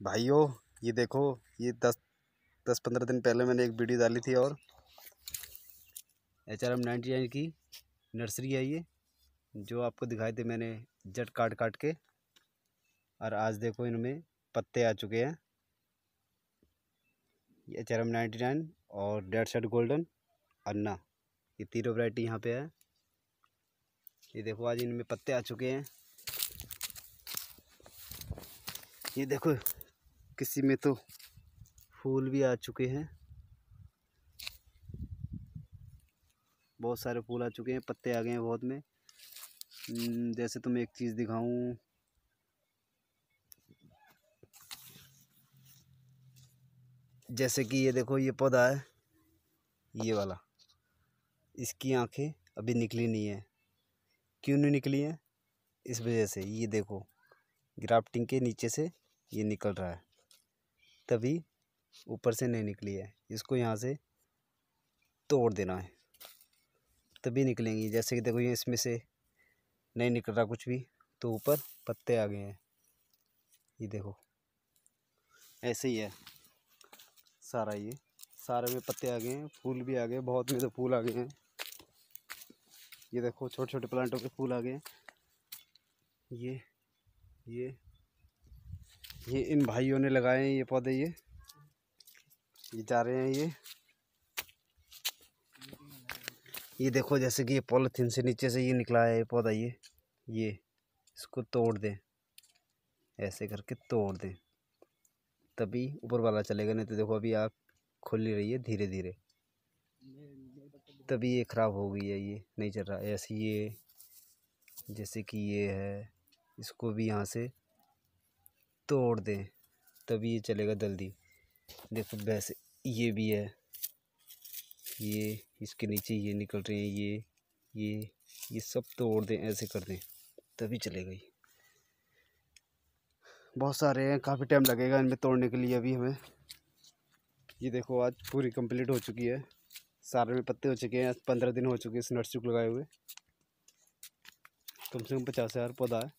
भाइयों, ये देखो, ये दस दस पंद्रह दिन पहले मैंने एक वीडियो डाली थी और H R M ninety nine की नर्सरी है ये, जो आपको दिखाए थे मैंने जट काट काट के और आज देखो इनमें पत्ते आ चुके हैं। H R M ninety nine और डेड शर्ट गोल्डन, अन्ना, ये तीनों वैरायटी यहाँ पे है। ये देखो, आज इनमें पत्ते आ चुके हैं। ये देखो किसी में तो फूल भी आ चुके हैं। बहुत सारे फूल आ चुके हैं पत्ते आ गए हैं बहुत में। हम्म, जैसे तुम्हें एक चीज़ दिखाऊँ। जैसे कि ये देखो ये पौधा है ये वाला। इसकी आँखें अभी निकली नहीं है। क्यों नहीं निकली हैं? इस वजह से। ये देखो ग्राफ्टिंग के नीचे से ये निकल रहा है। तभी ऊपर से नहीं निकली है। इसको यहाँ से तोड़ देना है। तभी निकलेंगी। जैसे कि देखो, ये इसमें से नहीं निकल रहा कुछ भी तो ऊपर पत्ते आ गए हैं। ये देखो, ऐसे ही है सारा ये। सारे में पत्ते आ गए हैं, फूल भी आ गए, बहुत में तो फूल आ गए हैं। ये देखो छोटे छोटे प्लांटों के फूल आ गए हैं। ये ये ये इन भाइयों ने लगाए हैं ये पौधे ये। ये जा रहे हैं ये। ये देखो जैसे कि ये पॉलीथीन से नीचे से ये निकला है ये पौधा ये। ये, इसको तोड़ दें। ऐसे करके तोड़ दें। तभी ऊपर वाला चलेगा, नहीं तो देखो अभी आग खुली रही है धीरे धीरे तभी ये ख़राब हो गई है, ये नहीं चल रहा। ऐसे ये, जैसे कि ये है, इसको भी यहाँ से तोड़ दें तभी ये चलेगा जल्दी। देखो वैसे ये भी है। ये, इसके नीचे ये निकल रहे हैं, ये ये ये सब तोड़ दें, ऐसे कर दें, तभी चलेगा ये। बहुत सारे हैं, काफ़ी टाइम लगेगा इनमें तोड़ने के लिए अभी हमें। ये देखो, आज पूरी कंप्लीट हो चुकी है। सारे में पत्ते हो चुके हैं पंद्रह दिन हो चुके हैं इस नर्सरी को लगाए हुए। कम से कम पचास हज़ार पौधा है।